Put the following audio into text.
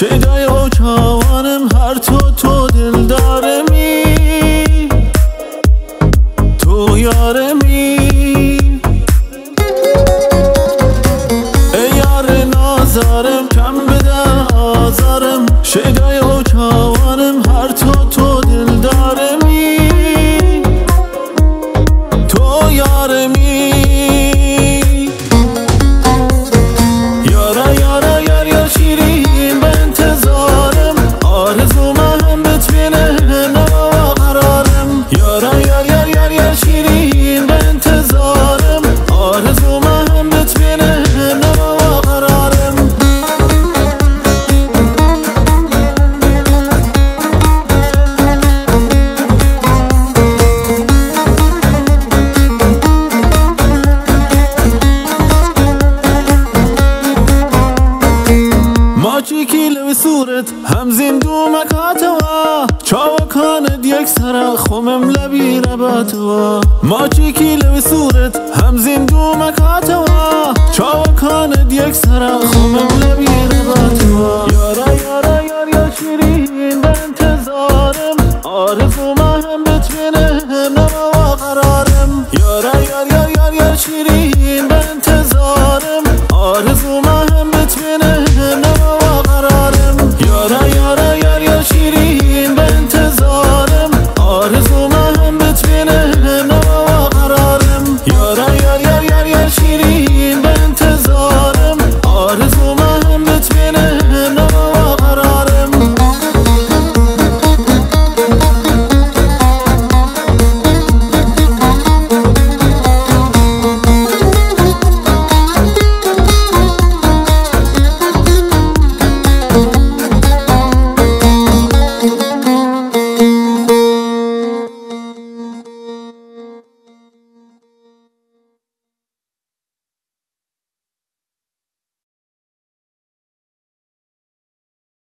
شیدای و کاوانم هر تو تو دل دارمی تو یارمی. ای یار شیدای و کاوانم هر تو تو چکیل صورت؟ هم زندو مکاتوا. چاو کاند یک سرا خمم لبی رباتوا. ما چکیل صورت؟ هم زندو مکاتوا. چاو کاند یک سرا خمم لبی رباتوا. یارا یارا یارا شیرین به انتظارم. آرزو ما هم بتوینه نما قرارم یارا یارا یارا شیرین به انتظارم.